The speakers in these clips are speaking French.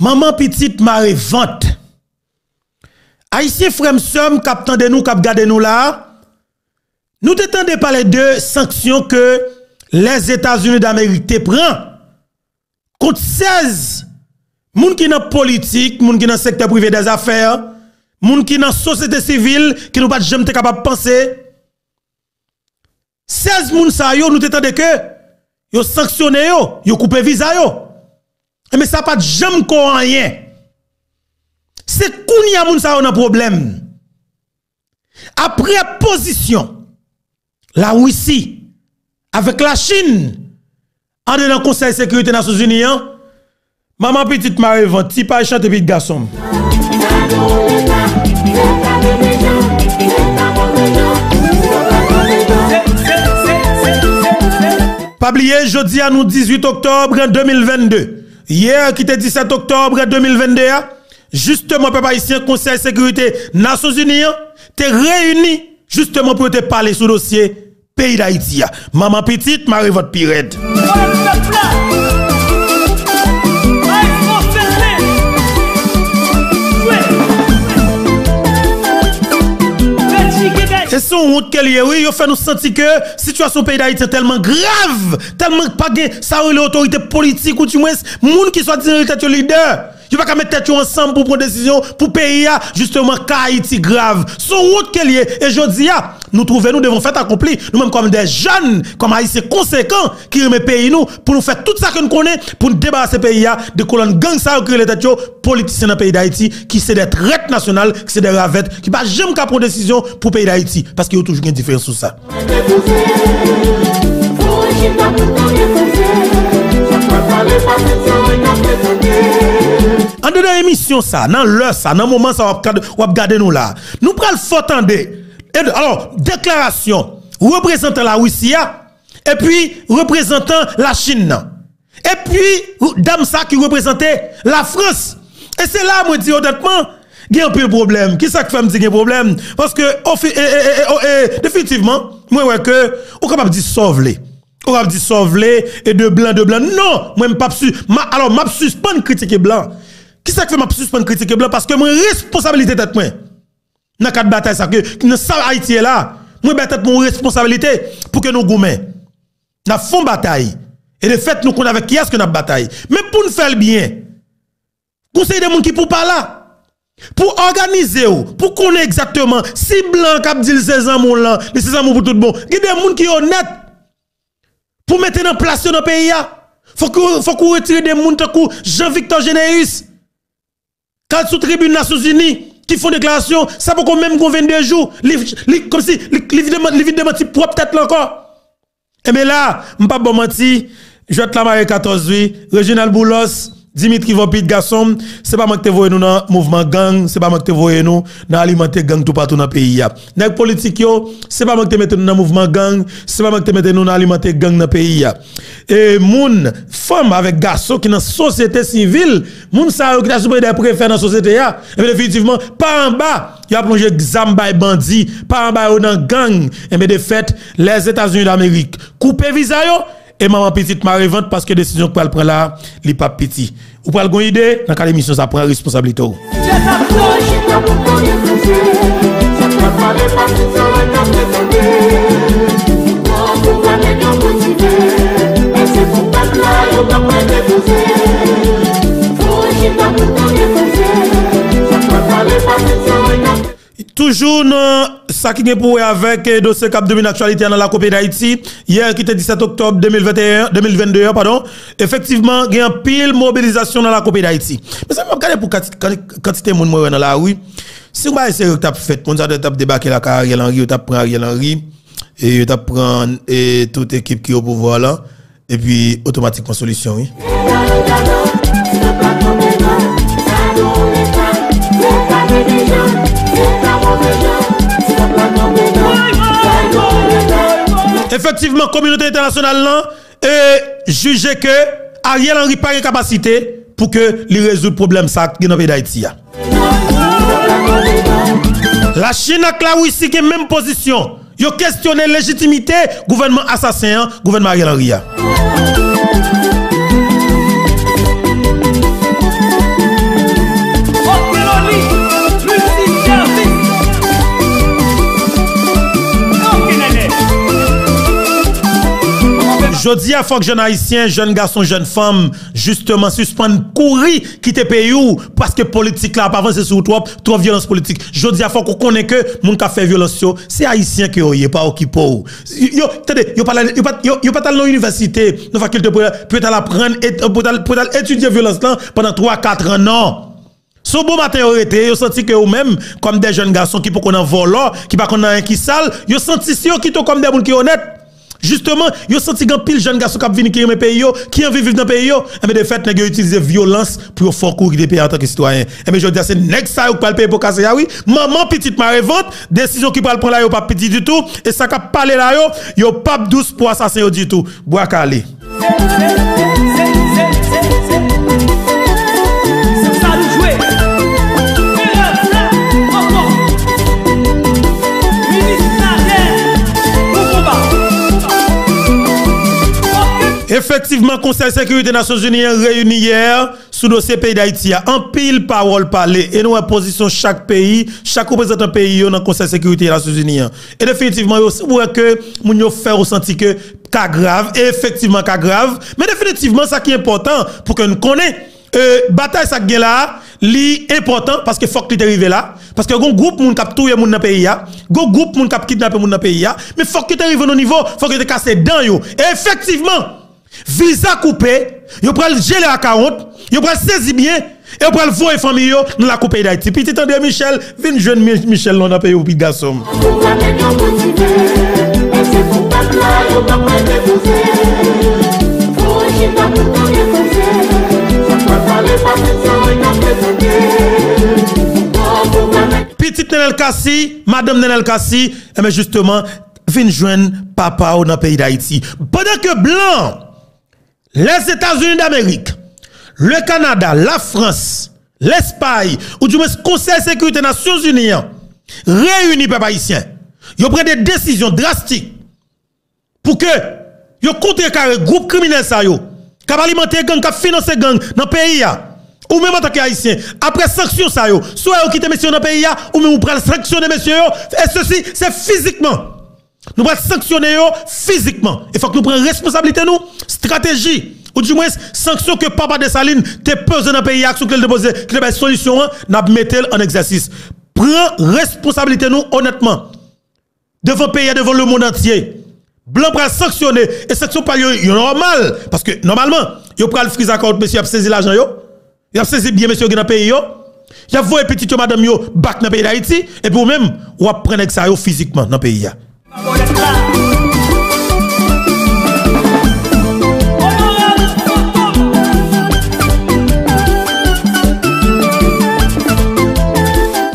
Maman petite marée vente. Haïtien frère somme cap de nous cap garder nous là. Nous t'entendons parler de sanctions que les États-Unis d'Amérique te prend contre 16 moun qui dans politique, moun qui dans secteur privé des affaires, moun qui dans société civile qui nous pas jamais capable de penser. 16 moun sa yo nous t'entendons que yo sanctionné yo, yo coupé visa yo. Mais ça pas jamais rien. C'est kounya moun sa yo un problème. Après position la Russie avec la Chine en dans le Conseil de sécurité des Nations Unies, hein? maman petite Marie Vent, ti pas chante petit garçon. Pas oublier, jeudi à nous 18 octobre 2022. Hier qui était 17 octobre 2022, justement, papa ici, Conseil de sécurité Nations Unies, t'es réuni justement pour te parler sur le dossier pays d'Haïti. Maman petite, Marie votre Et son honte qu'elle est, oui, fait nous sentir que la situation pays d'Haïti est tellement grave, tellement pas ça l'autorité politique ou du moins, monde qui soit le leader. Tu vas pas mettre tête ensemble pour prendre décision pour payer justement Haïti grave. Son route qu'elle est. Et je dis nous trouvons nous devons faire accompli nous mêmes comme des jeunes comme haïtiens conséquents qui remet pays nous pour nous faire tout ça que nous connaissons pour nous débarrasser pays de colonnes gang ça que les têtes politiciens dans le pays d'Haïti qui c'est des traites nationales qui c'est des ravettes qui pas jamais prendre décision pour pays d'Haïti. Parce qu'il y a toujours une différence sur ça. En dedans émission ça, dans l'heure ça, dans moment ça va regarder nous là. Nous prenons fort Alors, déclaration représentant la Russie et puis représentant la Chine. Et puis dame ça qui représentait la France. Et c'est là moi dis honnêtement, il y a un peu de problème. Qui ça qui fait me dire un problème? Parce que définitivement, moi ouais que on capable dire sauve les. On va dire sauve les et de blanc de blanc. Non, moi pas alors m'a suspendre critiquer blanc. Qui ça qui fait m'a critiquer blanc? Parce que mon responsabilité tête moi. Dans quatre bataille ça que dans ça Haïti là. Moi tête mon responsabilité pour que nous goumets. N'a fond bataille. Et de fait nous connaissons avec qui est-ce que nous bataille? Mais pour nous faire le bien. Conseil des gens qui pour pas là. Pour organiser pour connaître exactement si blanc cap dit 16 ans mon là, les 16 ans pour tout bon. Il y a des gens qui sont honnêtes pour mettre en place dans le pays. Faut que faut qu'on retire des gens comme Jean-Victor Généus. Quand sous tribune Nations Unies qui font déclaration, ça peut même 22 jours, comme si l'évidemment type propre tête encore. Et eh mais là, m'pas bon menti, je vais te la 14 oui, Reginald Boulos Dimitri Vopit garçon, c'est pas moi qui te voyé nous dans mouvement gang, c'est pas moi qui te voyé nous dans alimenter gang tout partout dans le pays. Nèg politique yo, c'est pas moi qui te mette nous dans mouvement gang, c'est pas moi qui te mette nous dans alimenter gang dans le pays. Et moun femme avec garçon qui dans société civile, moun ça qui a supposé des préfets dans société ya, et effectivement pas en bas, il a plongé Zambay bandi, pas en bas dans gang, et mais de fait les États-Unis d'Amérique couper visa yo et maman petite m'a vente parce que décision que prend là, li pas petit. Ou pas une idée, dans quelle émission ça prend responsabilité. Toujours dans ça qui est pour avec le dossier cap domine actualité dans la Coupe d'Haïti, hier qui était 17 octobre 2021, 2022, pardon, effectivement, il y a une pile mobilisation dans la Coupe d'Haïti. Mais ça m'a regardé pour quantité de monde dans la rue. Si vous avez essayé de fait, on a débarqué la carrière Henry, on pris Ariel Henry, et on pris toute équipe qui est au pouvoir là, et puis automatiquement solution, oui. Effectivement, communauté internationale là, et juger que Ariel Henry pas une capacité pour que lui résoudre le problème ça dans pays d'Haïti. La Chine a la Russie qui même position. Yo questionné légitimité gouvernement assassin, gouvernement Ariel Henry. Je dis à faut que jeunes haïtiens, jeunes garçons, jeunes femmes, justement, suspendre courir, quitter pays ou, parce que politique là, pas avancer sur trop, trop violence politique. Je dis à faut qu'on connaît que, moun qui fait violence, c'est haïtien qui est pas occupé. Yo, yo pas, yo pas, yo pas dans l'université, dans faculté pour, pour apprendre, pour, pour étudier violence là pendant 3-4 ans, non. So bon matin vous été, yo senti que vous même comme des jeunes garçons qui peut qu'on volant, qui pas qu'on un qui sale, yo senti si yo qui comme des gens qui honnêtes. Justement, yo senti grand pile jeunes garçons qui viennent qui pays yo, qui envie vivre dans pays yo, mais de fait nèg utiliser violence pour faire courir des pays en tant que citoyen. Et mais je dis c'est next ça ou pas payer pour casser ah oui, maman petite marée vente, décision qui pas prendre là yo pas petit du tout et ça qu'a parler là yo, yo pas douce pour assassin du tout. Bois calé. Effectivement, Conseil de sécurité des Nations Unies réuni hier sous dossier pays d'Haïti. En pile parole parler et nous en position chaque pays, chaque représentant pays dans le Conseil de sécurité des Nations Unies. Et définitivement, voit que nous fait ressentir que cas grave, et effectivement cas grave, mais définitivement, ça qui est important pour que nous connaissions euh, bataille ça gagne là li important parce que faut que arrivé là parce que un groupe moun k'ap touyer moun dans pays ya gon groupe moun k'ap kidnapper moun dans pays ya mais faut que tu arrivé au niveau faut que tu casses dents yo et effectivement visa coupé, yo pral geler à 40, yo pral saisir bien, et yo pral voyer famille yo dans la coupe d'Haïti. Petit André Michel, vin jeune Michel non pays ou garçon. Petit Nenel Kassi, Madame Nenel Kassi, mais justement, vin joindre papa dans le pays d'Haïti. Pendant que blanc, les États-Unis d'Amérique, le Canada, la France, l'Espagne, ou du moins Conseil de sécurité des Nations Unies, réunis peuple haïtien, ils prennent des décisions drastiques pour que ils contrecarrent groupe criminel ça yo, qui alimenter gang, qui financer gang dans le pays ou même en tant qu'haïtien, après sanction ça yo, soit vous quittez messieurs dans le pays ou même vous prenez sanctionner messieurs et ceci c'est physiquement. Nous allons sanctionner physiquement. Il faut que nous prenions responsabilité, nous, stratégie. Ou du moins, sanction que Papa de Saline te pose dans le pays, action qu'il dépose, qu'il a solution, nous mettons en exercice. Prends responsabilité, nous, honnêtement. Devant le pays, devant le monde entier. Blanc pour sanctionner. Et sanction pas normal. Parce que normalement, il prend le frise à compte, monsieur, il a saisi l'argent, il a saisi bien, monsieur, dans le pays, il a petit madame, yo, back dans le pays d'Haïti. Et pour même, ou prendre ça physiquement dans le pays.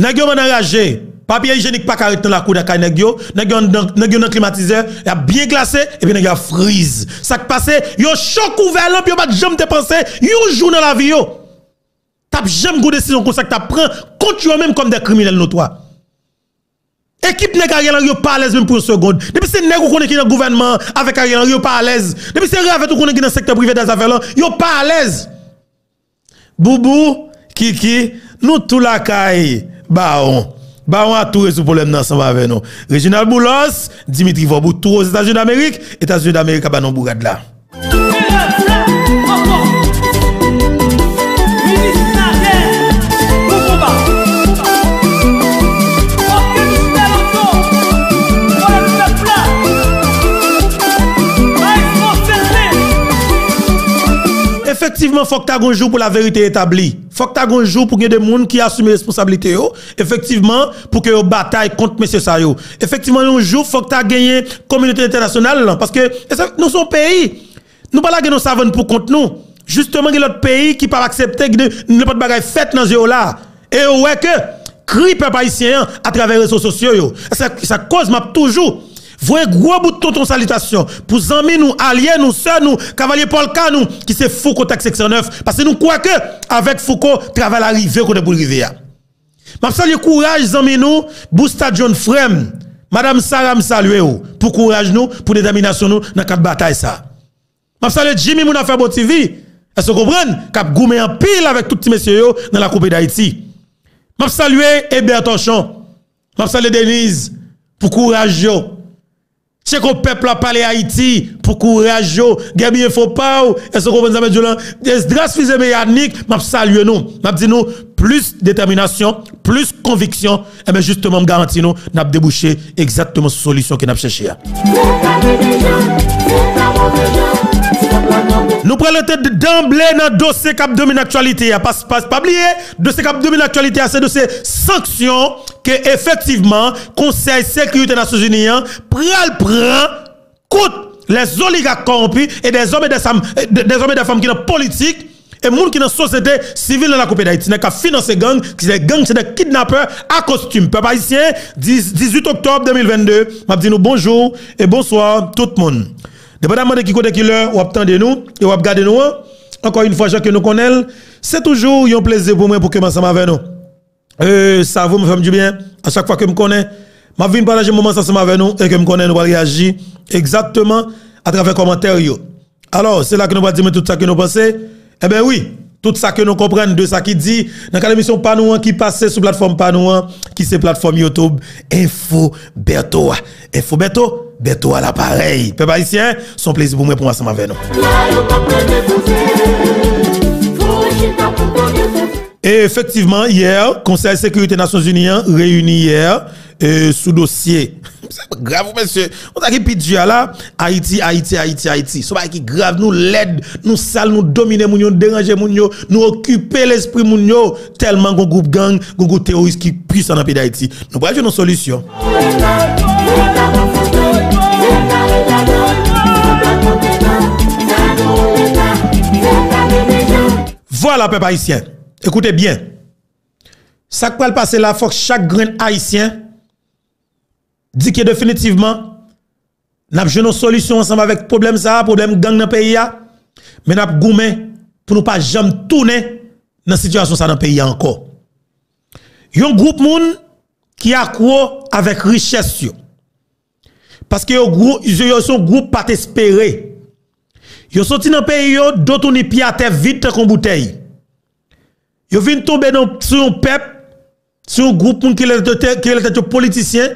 Nèg yo enragé. Papier hygiénique pas carré dans la cour de nèg yo. Nèg yo yo climatiseur, il a bien glacé et puis nèg a frise. Ça qui passe, yo choc ouvert lampe yo pas jamais te penser, yo jour dans la vie yo. T'as jamais go décision comme ça que t'as prend contre toi même comme des criminels notoires. Équipe nèg Ariel pas à l'aise même pour une seconde. Depuis c'est nèg connaît qui dans le gouvernement avec Ariel Henry pas à l'aise. Depuis c'est ou connaît qui dans le secteur privé des affaires là, yo pas à l'aise. Boubou, Kiki, nous tout la caille. Baron. Baron a tout ce problème ensemble avec nous. Réginald Boulos, Dimitri Vobou, tout aux États-Unis d'Amérique, États-Unis d'Amérique, bah non bourgade là. Effectivement, faut que tu un jour pour la vérité établie. Faut que tu un jour pour que des gens qui assument les responsabilités. Effectivement, pour que bataille contre M. Sayo. Effectivement, un jour, faut que tu aies gagné communauté internationale. Parce que nous sommes pays. Nous pas là nous savons pour contre nous. Justement, il y a pays qui pas accepter que de bagaille fait dans ce là. Et ouais que, cri peuple haïtien à travers les réseaux sociaux. Ça, ça cause m'a toujours Voyez gros bout de tonton salutation pour amis nous, alliés nous, sœurs nous, cavalier Paul nous, qui c'est Foucault Tax 609. Parce que nous croyons que avec Foucault, travail arrivé qu'on est pour arriver. M'a salue courage amis nous, Bousta John Frem, Madame Sarah me salue pour courage nous, pour détermination nous dans quatre bataille ça. M'a salue Jimmy Mouna Fabo TV. Est-ce que vous comprenez? Cap goumé en pile avec tous les messieurs dans la Coupe d'Haïti. M'a salué Hébert Torchon. M'a salué Denise pour courage c'est que peuple a parlé Haïti pour courage, bien faut pas, est-ce que vous comprenez ça, Grâce fils de Yannick, m'a salué nous, m'a dit nous, plus détermination, plus conviction, et bien justement, garantis nous, n'a débouché exactement la solution que nous cherché. Nous prenons le tête d'emblée dans le dossier qui domine l'actualité. Pas, pas, pas oublier, dossier domine l'actualité, c'est de ces sanctions que effectivement, Conseil sécurité des Nations Unies prend prend contre les oligarques corrompus et des hommes et des femmes, des hommes et des femmes qui sont politiques et gens qui dans la société civile dans la Coupe d'Haïti, qui financé gang, qui sont gang, c'est des kidnappeurs à costume. Peuple haïtien, 18 octobre 2022, m'a dit bonjour et bonsoir tout le monde. Dépendamment de qui côté qui l'heure, ou attendez nous, et ou regardez nous, hein. encore une fois, chacun que nous connaît, c'est toujours un plaisir pour moi pour ensemble avec nous. Euh, ça vous me fait du bien. À chaque fois que je me connais, je viens partager un moment ensemble avec nous et que je connais, nous allons réagir exactement à travers les commentaires. Alors, c'est là que nous allons dire tout ça que nous pensons. Eh bien oui, tout ça que nous comprenons de ça qui dit dans l'émission Panouan qui passe sur la plateforme Panouan, qui c'est plateforme YouTube Info Berto. Info Berto Beto à l'appareil. Peuple haïtien, son plaisir pour moi pour ensemble avec nous. Et effectivement, hier, Conseil de sécurité des Nations Unies réuni hier euh, sous dossier. C'est grave, monsieur. On a qui là, Haïti, Haïti, Haïti, Haïti. Pas qui grave, nous l'aide, nous sale, nous dominer, nous déranger, nous occuper l'esprit, nous tellement qu'on groupe gang, qu'on groupe terroriste qui puissent le pays d'Haïti. Nous avons une solution. Voilà, peuple haïtien. Écoutez bien. Ça qui va passer là, faut que chaque grain haïtien dit que définitivement, nous avons une solution ensemble avec problème ça, problème gang dans le pays. Mais nous avons pour ne pas jamais tourner dans la situation dans le pays encore. Y a un groupe moun qui a quoi avec richesse. Parce que yo son groupe pas espéré. Yo sorti dans pays yo d'autres ni pied à terre vite comme bouteille. Yo vinn tomber sur un peuple, sur un groupe qui est est politicien,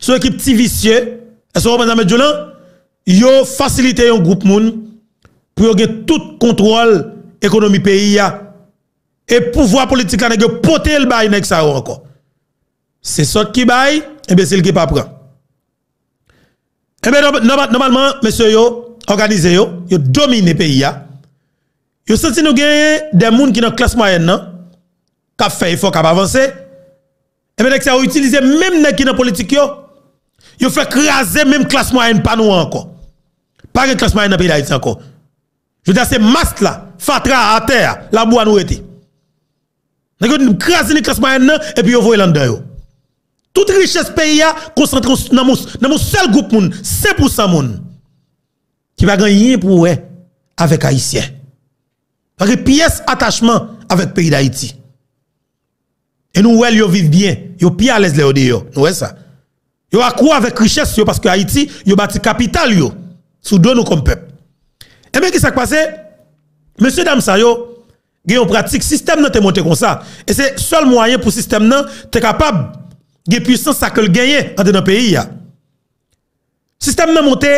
sur équipe petit vicieux. Est-ce que vous? Yo facilité un groupe moun pour avoir tout contrôle économie pays. Et pouvoir politique là nèg porter le bail nèg ça encore. C'est ça qui bail, et bien c'est le qui pas prend. Eh bien, normalement, monsieur yo, organisé yo, yo domine pays ya. Yo senti nous gagner des gens qui dans classe moyenne nan, qui fait effort, qui avancer. Eh bien, ça utiliser même nèg qui dans politique yo. Yo fait craser même classe moyenne pas nous encore. Pas une classe moyenne dans pays d'Haïti encore. Je veux dire, c'est masque là, fatra à terre, la boue nous été. Nous craser les classe moyenne et puis yo voyez là-dedans toute richesse pays a dans mon seul groupe moun, 5% moun qui va gagner pour avec haïtien. Pièce attachement avec pays d'Haïti. Et nous yo vivent bien, yo bien à l'aise là yo. Nous ça. Yo a quoi avec richesse parce que Haïti yo bâti capital sous nous comme peuple. Et bien qui s'est passé? Monsieur dame yo, gen pratique système nan te monté comme ça et c'est seul moyen pour système nan te capable de puissance ça que le gagner dans le pays. Le système n'a monté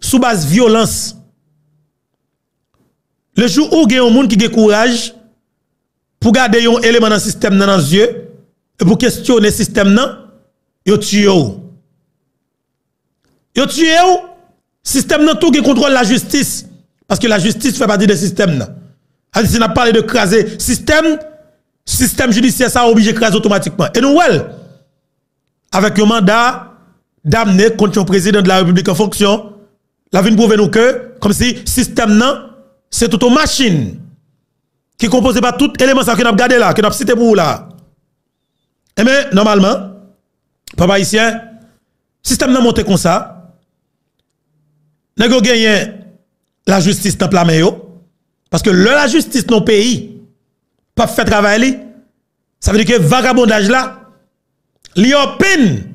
sous base violence. Le jour où il y a un monde qui a courage pour garder un élément dans le système dans les yeux et pour questionner le système, il tue. Il tue. Le système n'a tout qui contrôle la justice. Parce que la justice fait partie du système. Si on a parlé de craser système, système judiciaire ça obligé de automatiquement. Et nous, avec un mandat d'amener contre un président de la République en fonction, la vie prouve nous que, comme si système non, c'est toute une machine qui est composée par tout élément que nous avons gardé là, que nous avons cité pour là. Et eh bien, normalement, papa ici, système n'a monté comme ça. Nous avons gagné la justice dans la main. Parce que la justice dans le pays, pas fait travail, ça veut dire que vagabondage là, li peine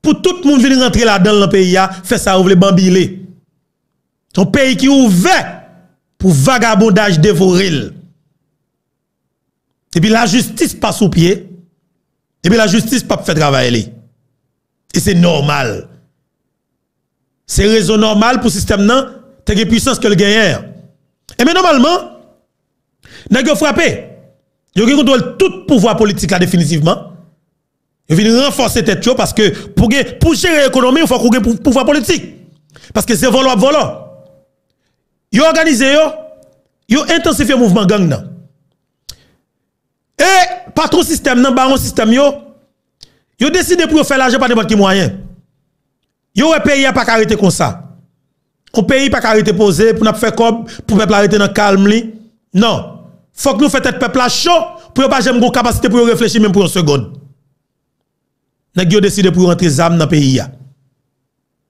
pour tout le monde venir rentrer là dans le pays fait ça ouvre bambile. Un pays qui est ouvert pour vagabondage dévoré. Et puis la justice passe au pied. Et puis la justice pas fait travailler. Et c'est normal. c'est raison normale pour le système nan, t'as une puissance que le gagnant. Et mais normalement, n'a pas frappé. Yo contrôle tout pouvoir politique là définitivement. Yo vient renforcer tête parce que pour pour gérer l'économie, il faut qu'on ait pouvoir politique. Parce que c'est volant volant. Yo organisé yo, yo intensifié mouvement gang nan. Et patron système nan, baron système yo, yo décidé pour faire l'argent par n'importe qui moyen. Yo un pays pas arrêter comme ça. Un pays pas arrêter posé pour n'a faire comme pour peuple arrêter dans calme li. Non. Faut que nous fassions peuple chaud pour pas jamais capacité pour réfléchir même pour une seconde. Nèg yo décidé pour rentrer zam dans pays.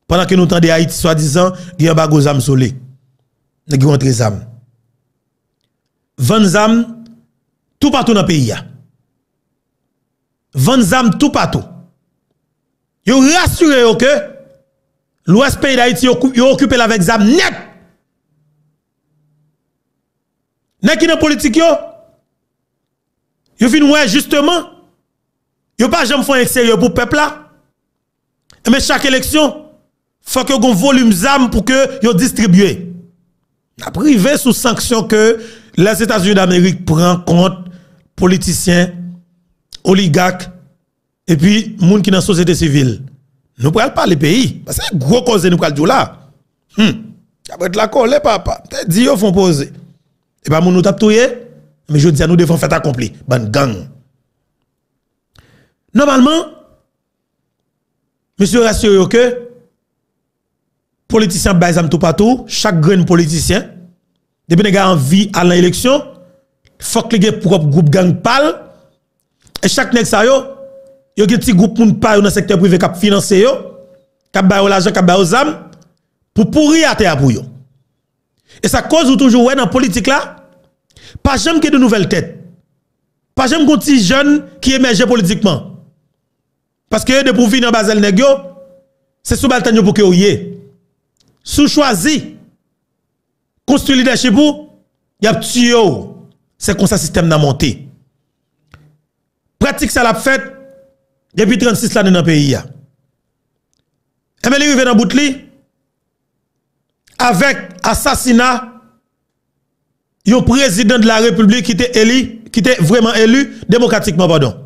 Pendant que nous tendez Haïti soi-disant, il y a bago zam solé. Nèg yo rentrer zam. Van zam tout partout dans pays ya. Van zam tout partout. Yo rassuré que l'ouest pays d'Haïti yo occupé avec zam net. Nèg qui dans politique yo yo fin ouais justement yo pas jamais fait sérieux pour peuple là. Mais chaque élection faut que un volume zam pour que yo distribuer. Privé sous sanction que les États-Unis d'Amérique prend compte politiciens, oligarques et puis moun qui dans la société civile. Nous prenons pas les pays parce que gros cause nous prenons là. Hum. Après la colle papa, dit yo font poser. Et pas moun nous tap mais je dis à nous devons faire accompli, ban gang. Normalement monsieur rassure que politicien bazam tout partout, chaque grain politicien depuis les gars envie à l'élection, faut que les propre groupe gang parle et chaque nèg ça yo yo gen petit groupe moun pa dans secteur privé qui financer yo, qui ba l'argent, qui ba aux âmes pour pourrir à terre pour yo. Et ça cause toujours ouais dans politique là pas jamais que de nouvelles têtes. Pas jamais qu'on petit jeune qui émerge politiquement. Parce que de pour venir dans Basel Negyo, c'est sous baltan pour que vous Sous choisi construire leadership pour y a tué c'est comme ça système n'a monté. Pratique ça l'a fait depuis 36 ans dans le pays. Et mais il dans boutli avec assassinat un président de la République qui était élu, qui était vraiment élu démocratiquement, pardon.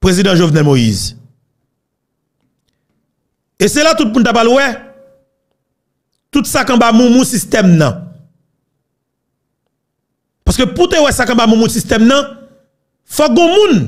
Président Jovenel Moïse. E se la tout pou nta bal wè. Tout sa kan ba moun moun sistem nan. Paske pou te wè sa kan ba moun moun sistem nan, fwa goun moun.